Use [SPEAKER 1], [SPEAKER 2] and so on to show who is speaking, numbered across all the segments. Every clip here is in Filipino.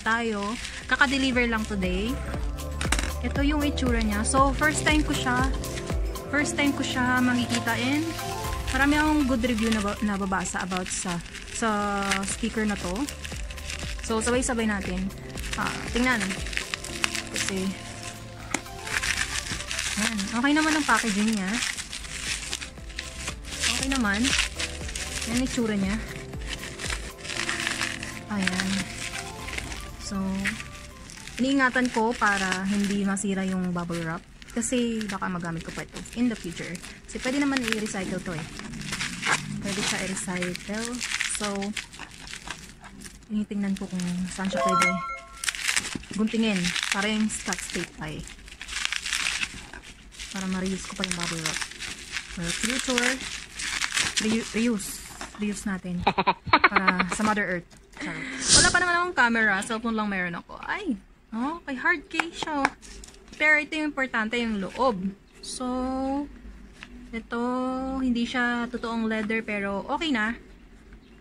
[SPEAKER 1] tayo. Kaka-deliver lang today. Ito yung itsura niya. So, first time ko siya, first time ko siya makikita in marami akong good review na nababasa about sa sa speaker na to. So, sabay-sabay natin. Ah, tingnan. Kasi, yan. Okay naman ang packaging niya. Okay naman. Yan itsura niya. Ayan. So, iniingatan ko para hindi masira yung bubble wrap. Kasi baka magamit ko pa ito in the future. Kasi pwede naman i-recycle to eh. Pwede siya i-recycle. So, tinitingnan ko kung saan siya pwede guntingin. Para yung scotch tape pa eh. Para ma-reuse ko pa yung bubble wrap. For future, re- reuse. Reuse natin. Para sa Mother Earth. Charot. Pa naman akong camera. Cellphone lang meron ako. Ay, oh, kay hard case siya. oh. Pero ito yung importante, yung loob. So, ito, hindi siya totoong leather pero okay na.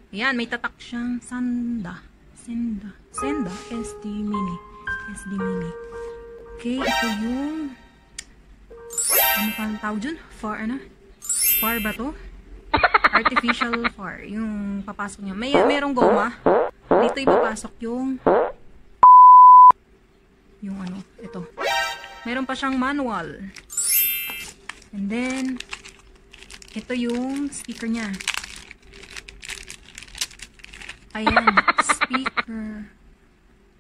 [SPEAKER 1] Ayan, may tatak siyang sanda. Senda. Senda. SD Mini. SD Mini. Okay, ito yung ano pa ang tawag dun? Far, ano? Far ba to? Artificial far. Yung papasok niya. May, merong goma. Dito ipapasok yung yung ano, ito. Meron pa siyang manual. And then, ito yung speaker niya. Ayan, speaker.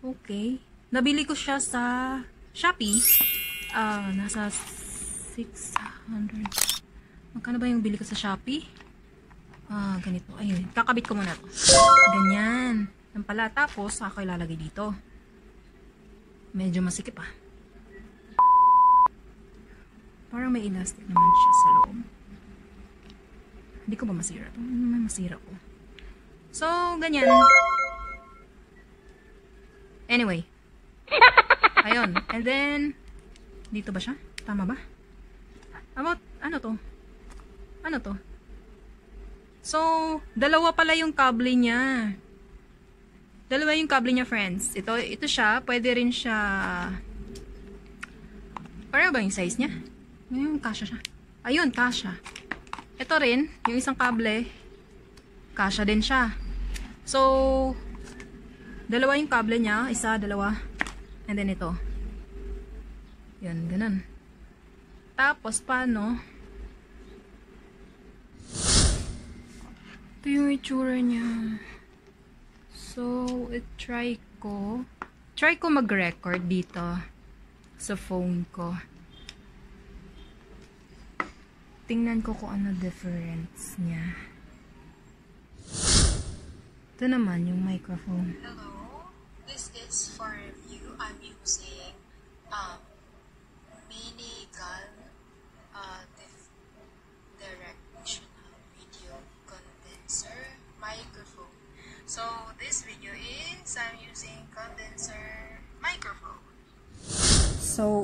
[SPEAKER 1] Okay. Nabili ko siya sa Shopee. Ah, nasa 600. Magkano ba yung bili ko sa Shopee? Ah, ganito. Ayun, kakabit ko muna. Ganyan. Yan pala. Tapos, ako ilalagay dito. Medyo masikip ah. Parang may elastic naman siya sa loob. Hindi ko ba masira to? May masira ko. So, ganyan. Anyway. Ayun. And then, dito ba siya? Tama ba? About, ano to? Ano to? So, dalawa pala yung kable niya. Dalawa yung kable niya, friends. Ito, ito siya. Pwede rin siya... Pareho ba yung size niya? Yung kasha siya. Ayun, kasha. Ito rin, yung isang kable, kasha din siya. So, dalawa yung kable niya. Isa, dalawa. And then ito. Yan, ganun. Tapos, paano? Ito yung itsura niya. So, it-try ko. Try ko mag-record dito sa phone ko. Tingnan ko kung ano difference niya. Ito naman yung microphone.
[SPEAKER 2] Hello, this is for review. I'm using um,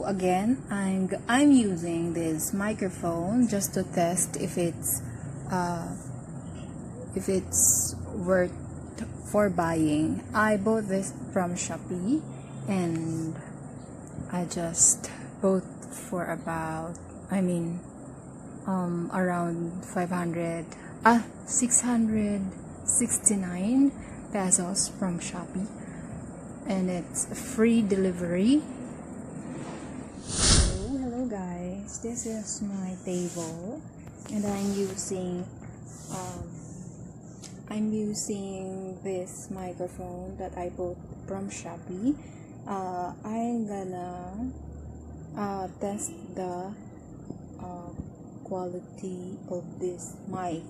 [SPEAKER 1] again, I'm I'm using this microphone just to test if it's uh, if it's worth for buying. I bought this from Shopee and I just bought for about I mean um around 500 ah 669 pesos from Shopee and it's free delivery guys. This is my table, and I'm using um, I'm using this microphone that I bought from Shopee. Uh, I'm gonna uh, test the uh, quality of this mic.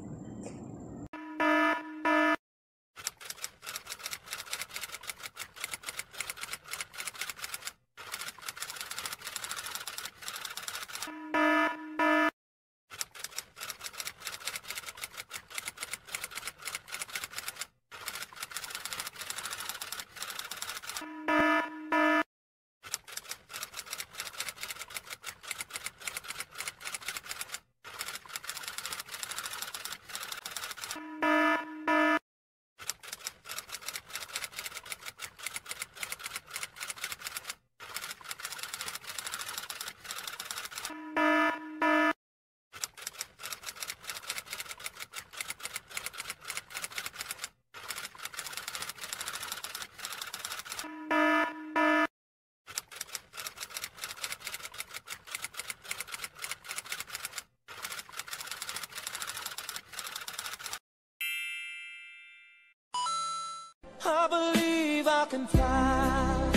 [SPEAKER 3] I believe I can fly.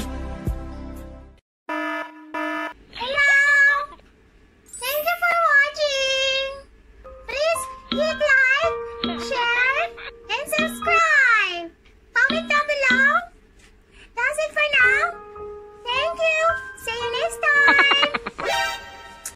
[SPEAKER 4] Hello! Thank you for watching! Please hit like